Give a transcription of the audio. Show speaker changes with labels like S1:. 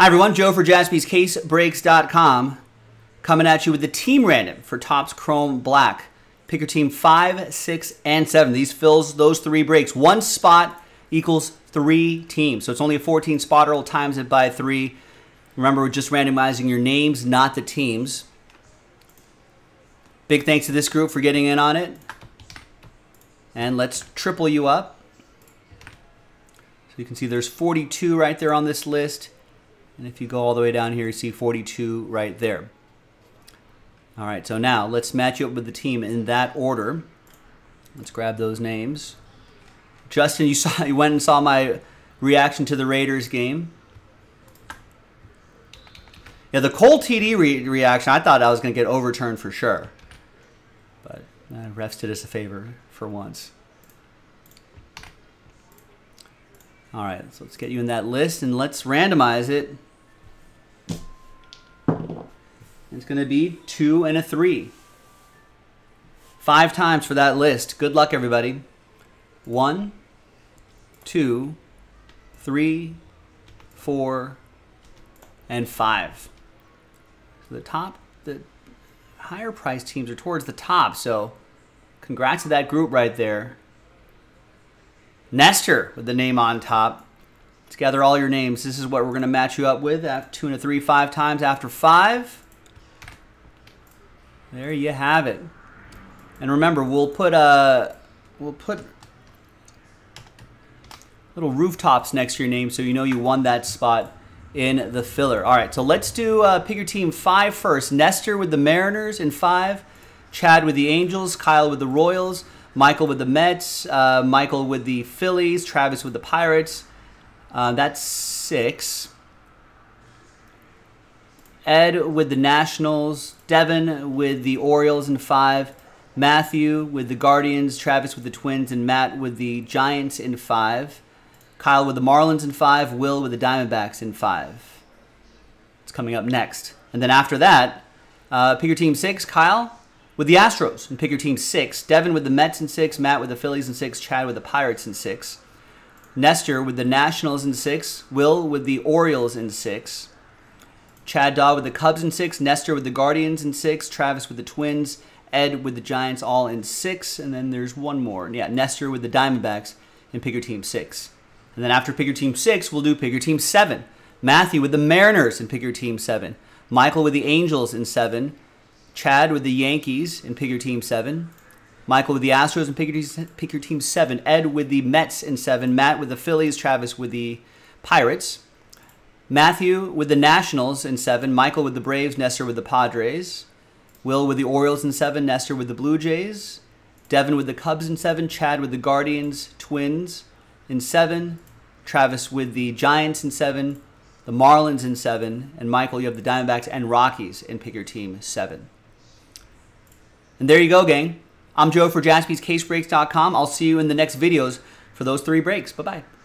S1: Hi, everyone. Joe for jaspyscasebreaks.com coming at you with the team random for Topps Chrome Black. Pick your team 5, 6, and 7. These fills those three breaks. One spot equals three teams. So it's only a 14 spotter. We'll times it by three. Remember, we're just randomizing your names, not the teams. Big thanks to this group for getting in on it. And let's triple you up. So you can see there's 42 right there on this list. And if you go all the way down here, you see 42 right there. All right, so now let's match you up with the team in that order. Let's grab those names. Justin, you saw you went and saw my reaction to the Raiders game. Yeah, the Cole TD re reaction, I thought I was going to get overturned for sure. But uh, refs did us a favor for once. All right, so let's get you in that list and let's randomize it. It's going to be two and a three. Five times for that list. Good luck, everybody. One, two, three, four, and five. So the top, the higher price teams are towards the top. So congrats to that group right there. Nestor with the name on top. Let's gather all your names. This is what we're going to match you up with. Two and a three, five times after five. There you have it. And remember, we'll put a uh, we'll put little rooftops next to your name so you know you won that spot in the filler. All right, so let's do uh, pick your team five first. Nestor with the Mariners in five, Chad with the Angels, Kyle with the Royals, Michael with the Mets, uh, Michael with the Phillies, Travis with the Pirates. Uh, that's six. Ed with the Nationals, Devin with the Orioles in five, Matthew with the Guardians, Travis with the Twins, and Matt with the Giants in five. Kyle with the Marlins in five, Will with the Diamondbacks in five. It's coming up next. And then after that, uh, pick your team six, Kyle with the Astros and pick your team six. Devin with the Mets in six, Matt with the Phillies in six, Chad with the Pirates in six. Nestor with the Nationals in six, Will with the Orioles in six. Chad Dog with the Cubs in six, Nestor with the Guardians in six, Travis with the Twins, Ed with the Giants all in six, and then there's one more. Yeah, Nestor with the Diamondbacks in Pick Your Team six. And then after Pick Your Team six, we'll do Pick Your Team seven. Matthew with the Mariners in Pick Your Team seven. Michael with the Angels in seven. Chad with the Yankees in Pick Your Team seven. Michael with the Astros in Pick Pick Your Team seven. Ed with the Mets in seven. Matt with the Phillies. Travis with the Pirates. Matthew with the Nationals in seven, Michael with the Braves, Nestor with the Padres, Will with the Orioles in seven, Nestor with the Blue Jays, Devin with the Cubs in seven, Chad with the Guardians, Twins in seven, Travis with the Giants in seven, the Marlins in seven, and Michael, you have the Diamondbacks and Rockies in pick your team seven. And there you go, gang. I'm Joe for jaspyscasebreaks.com. I'll see you in the next videos for those three breaks. Bye bye.